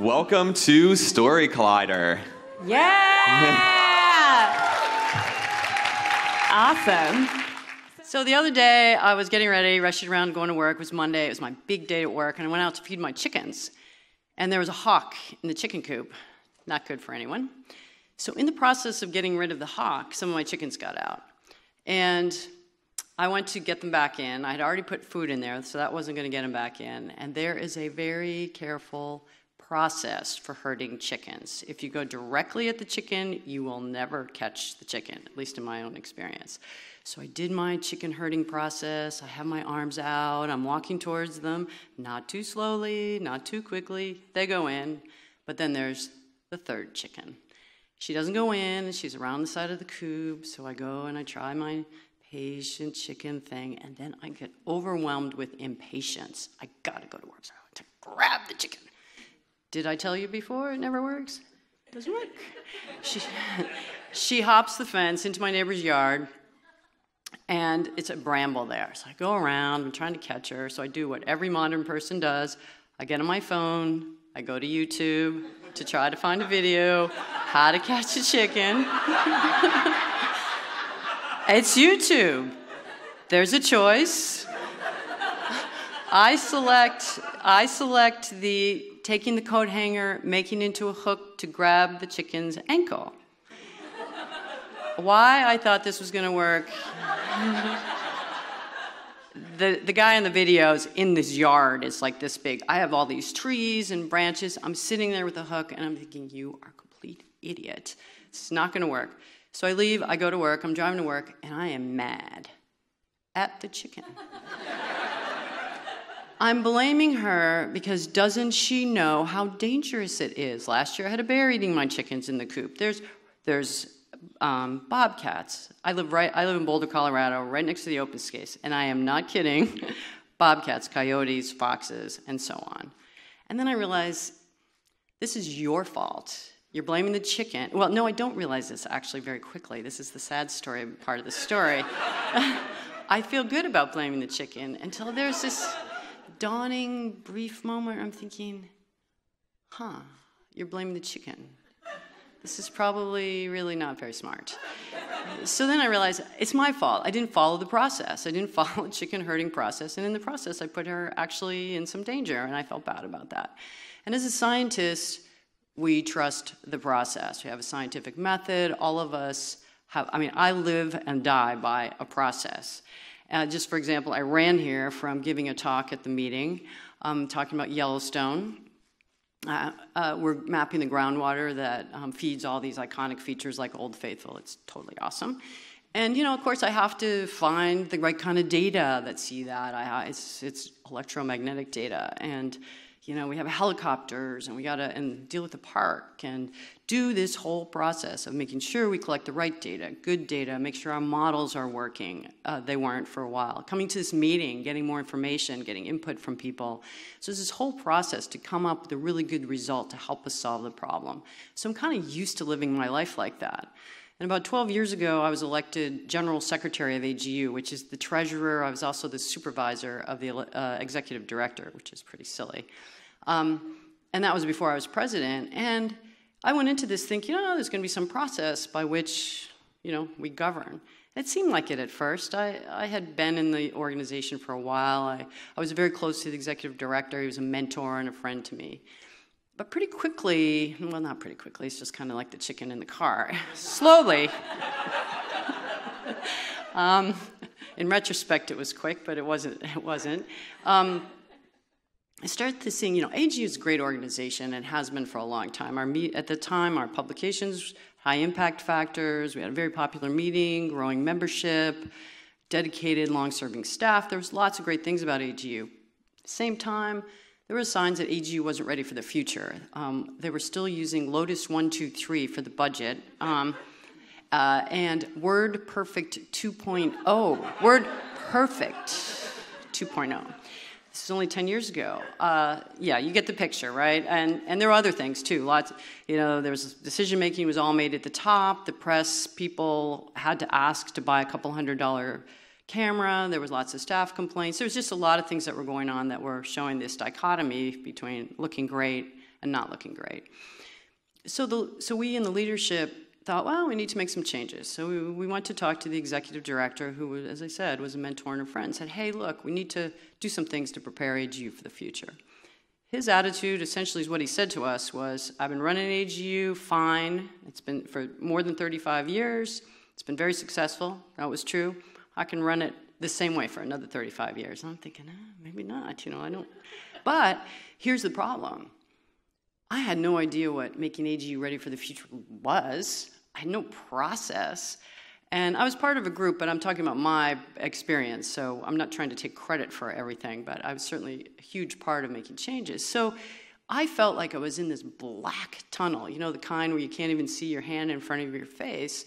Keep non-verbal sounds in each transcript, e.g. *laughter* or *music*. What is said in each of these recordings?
Welcome to Story Collider. Yeah! awesome. So the other day, I was getting ready, rushing around, going to work. It was Monday. It was my big day at work, and I went out to feed my chickens. And there was a hawk in the chicken coop. Not good for anyone. So in the process of getting rid of the hawk, some of my chickens got out. And I went to get them back in. I had already put food in there, so that wasn't going to get them back in. And there is a very careful process for herding chickens. If you go directly at the chicken, you will never catch the chicken, at least in my own experience. So I did my chicken herding process. I have my arms out. I'm walking towards them, not too slowly, not too quickly. They go in, but then there's the third chicken. She doesn't go in, she's around the side of the coop. So I go and I try my patient chicken thing, and then I get overwhelmed with impatience. I gotta go to work. So I want to grab the chicken. Did I tell you before it never works? It doesn't work. she, she hops the fence into my neighbor's yard, and it's a bramble there. So I go around, I'm trying to catch her. So I do what every modern person does I get on my phone, I go to YouTube to try to find a video how to catch a chicken. *laughs* it's YouTube. There's a choice. I select I select the taking the coat hanger, making it into a hook to grab the chicken's ankle. Why I thought this was going to work. the, the guy in the videos in this yard is like this big. I have all these trees and branches. I'm sitting there with a hook and I'm thinking, you are a complete idiot. It's not going to work. So I leave, I go to work, I'm driving to work, and I am mad at the chicken. I'm blaming her because doesn't she know how dangerous it is? Last year I had a bear eating my chickens in the coop. There's, there's um, bobcats. I live right. I live in Boulder, Colorado, right next to the open space, and I am not kidding. *laughs* bobcats, coyotes, foxes, and so on. And then I realize this is your fault. You're blaming the chicken. Well, no, I don't realize this actually very quickly. This is the sad story part of the story. *laughs* I feel good about blaming the chicken until there's this dawning brief moment I'm thinking, huh, you're blaming the chicken. This is probably really not very smart. so then I realized it's my fault. I didn't follow the process. I didn't *laughs* follow the chicken herding process. And in the process, I put her actually in some danger, and I felt bad about that. And as a scientist, we trust the process. We have a scientific method. All of us have, I mean, I live and die by a process. Uh, just for example, I ran here from giving a talk at the meeting um, talking about Yellowstone. Uh, uh, we're mapping the groundwater that um, feeds all these iconic features like Old Faithful. It's totally awesome. And you know, of course, I have to find the right kind of data that see that. I, it's, it's electromagnetic data, and you know, we have helicopters, and we got to and deal with the park, and do this whole process of making sure we collect the right data, good data, make sure our models are working. Uh, they weren't for a while. Coming to this meeting, getting more information, getting input from people. So it's this whole process to come up with a really good result to help us solve the problem. So I'm kind of used to living my life like that. And about 12 years ago, I was elected General Secretary of AGU, which is the treasurer. I was also the supervisor of the uh, executive director, which is pretty silly. Um, and that was before I was president. And I went into this thinking, oh, there's going to be some process by which, you know, we govern. It seemed like it at first. I, I had been in the organization for a while. I, I was very close to the executive director. He was a mentor and a friend to me. But pretty quickly, well, not pretty quickly, it's just kind of like the chicken in the car. Slowly. *laughs* um, in retrospect, it was quick, but it wasn't. It wasn't. Um, I started to seeing, you know, AGU is a great organization and has been for a long time. Our meet, at the time, our publications, high impact factors, we had a very popular meeting, growing membership, dedicated, long-serving staff. There was lots of great things about AGU. Same time, there were signs that AGU wasn't ready for the future. Um, they were still using Lotus 123 for the budget. Um, uh, and Word Perfect 2.0. Word Perfect 2.0. This is only 10 years ago. Uh, yeah, you get the picture, right? And, and there are other things too. Lots, you know, there was decision making was all made at the top. The press people had to ask to buy a couple hundred dollar camera. There was lots of staff complaints. There was just a lot of things that were going on that were showing this dichotomy between looking great and not looking great. So, the, so we in the leadership thought, well, we need to make some changes. So we, we went to talk to the executive director, who, as I said, was a mentor and a friend, said, hey, look, we need to do some things to prepare AGU for the future. His attitude, essentially, is what he said to us was, I've been running AGU fine. It's been for more than 35 years. It's been very successful. That was true. I can run it the same way for another 35 years. And I'm thinking, eh, maybe not, you know, I don't. *laughs* But here's the problem. I had no idea what making AGU ready for the future was. I had no process. And I was part of a group, but I'm talking about my experience, so I'm not trying to take credit for everything, but I was certainly a huge part of making changes. So I felt like I was in this black tunnel, you know, the kind where you can't even see your hand in front of your face.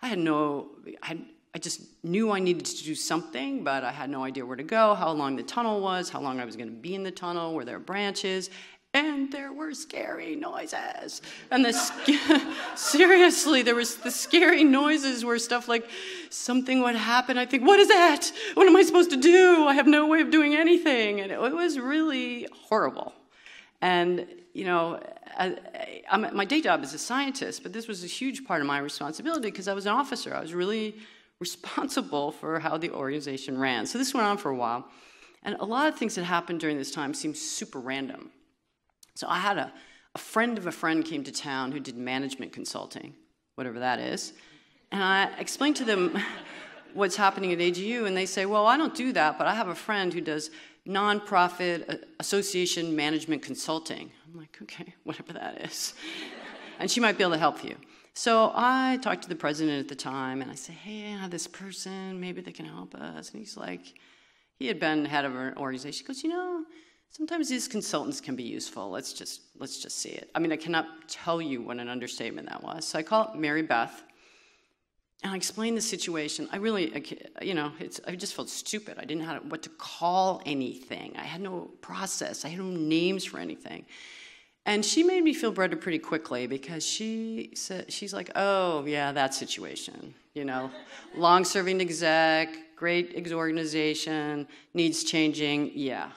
I had no, I, had, I just knew I needed to do something, but I had no idea where to go, how long the tunnel was, how long I was going to be in the tunnel, were there branches, and there were scary noises. And the *laughs* seriously, there was the scary noises where stuff like something would happen. I think, what is that? What am I supposed to do? I have no way of doing anything, and it, it was really horrible. And you know, I, I, my day job is a scientist, but this was a huge part of my responsibility because I was an officer. I was really responsible for how the organization ran. So this went on for a while. And a lot of things that happened during this time seemed super random. So I had a, a friend of a friend came to town who did management consulting, whatever that is. And I explained to them *laughs* what's happening at AGU, and they say, Well, I don't do that, but I have a friend who does nonprofit uh, association management consulting. I'm like, Okay, *laughs* whatever that is. and she might be able to help you. So I talked to the president at the time, and I said, Hey, I have this person, maybe they can help us. And he's like, He had been head of an organization. He goes, You know, Sometimes these consultants can be useful. Let's just let's just see it. I mean, I cannot tell you what an understatement that was. So I called Mary Beth, and I explained the situation. I really, you know, it's I just felt stupid. I didn't know what to call anything. I had no process. I had no names for anything. And she made me feel better pretty quickly because she said she's like, "Oh yeah, that situation. You know, long-serving exec, great organization, needs changing. Yeah."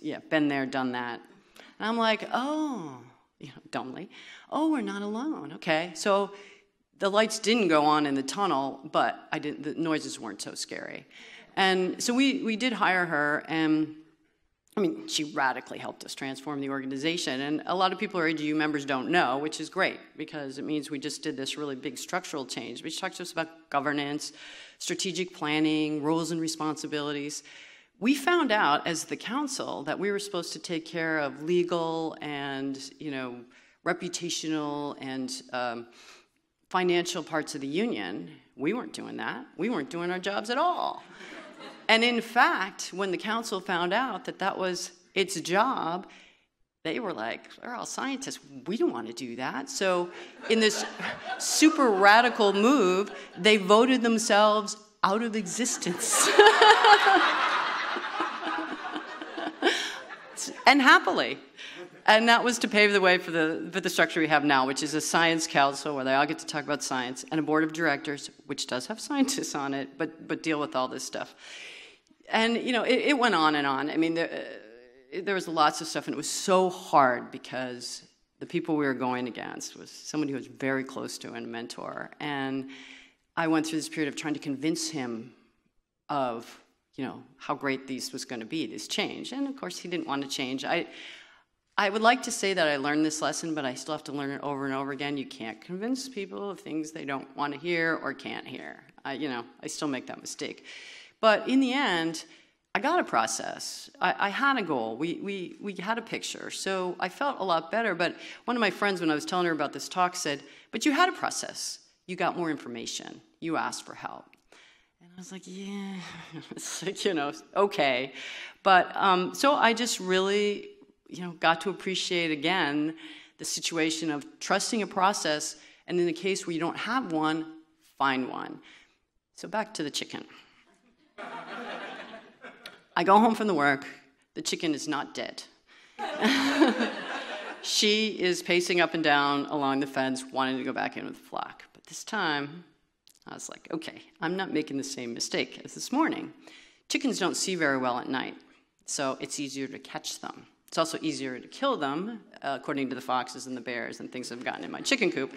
yeah, been there, done that. And I'm like, oh, you know, dumbly, oh, we're not alone. Okay, so the lights didn't go on in the tunnel, but I didn't. The noises weren't so scary, and so we we did hire her, and I mean, she radically helped us transform the organization. And a lot of people who are AGU members don't know, which is great because it means we just did this really big structural change, which talks to us about governance, strategic planning, roles and responsibilities. We found out as the council that we were supposed to take care of legal and you know reputational and um, financial parts of the union. We weren't doing that. We weren't doing our jobs at all and in fact when the council found out that that was its job they were like they're all scientists we don't want to do that so in this super radical move they voted themselves out of existence *laughs* and happily. And that was to pave the way for the, for the structure we have now, which is a science council where they all get to talk about science, and a board of directors, which does have scientists on it, but, but deal with all this stuff. And, you know, it, it went on and on. I mean, there, uh, there was lots of stuff, and it was so hard because the people we were going against was somebody who was very close to and a mentor. And I went through this period of trying to convince him of you know, how great these was going to be, this change. And of course, he didn't want to change. I, I would like to say that I learned this lesson, but I still have to learn it over and over again. You can't convince people of things they don't want to hear or can't hear. I, you know, I still make that mistake. But in the end, I got a process. I, I, had a goal. We, we, we had a picture. So I felt a lot better. But one of my friends, when I was telling her about this talk, said, But you had a process. You got more information. You asked for help. And I was like, yeah, *laughs* it's like, you know, okay. But um, so I just really, you know, got to appreciate again the situation of trusting a process, and in the case where you don't have one, find one. So back to the chicken. I go home from the work, the chicken is not dead. *laughs* she is pacing up and down along the fence, wanting to go back in with the flock. But this time, I was like, okay, I'm not making the same mistake as this morning. Chickens don't see very well at night, so it's easier to catch them. It's also easier to kill them, uh, according to the foxes and the bears and things I've gotten in my chicken coop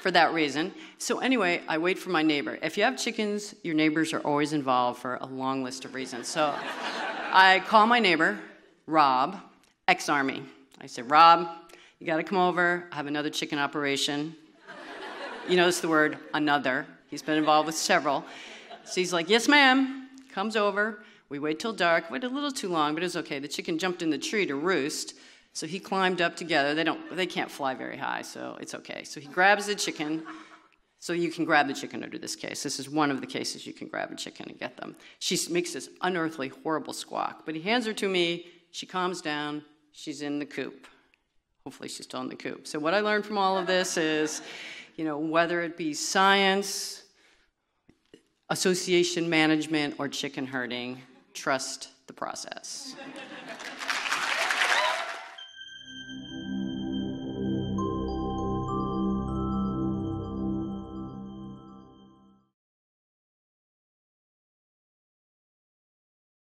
for that reason. So, anyway, I wait for my neighbor. If you have chickens, your neighbors are always involved for a long list of reasons. So, *laughs* I call my neighbor, Rob, ex Army. I say, Rob, you got to come over. I have another chicken operation. You notice the word another. He's been involved with several. So he's like, Yes, ma'am. Comes over. We wait till dark. Wait a little too long, but it was okay. The chicken jumped in the tree to roost. So he climbed up together. They don't they can't fly very high, so it's okay. So he grabs the chicken. So you can grab the chicken under this case. This is one of the cases you can grab a chicken and get them. She makes this unearthly, horrible squawk, but he hands her to me. She calms down. She's in the coop. Hopefully, she's still in the coop. So what I learned from all of this is, you know, whether it be science, association management, or chicken herding, trust the process.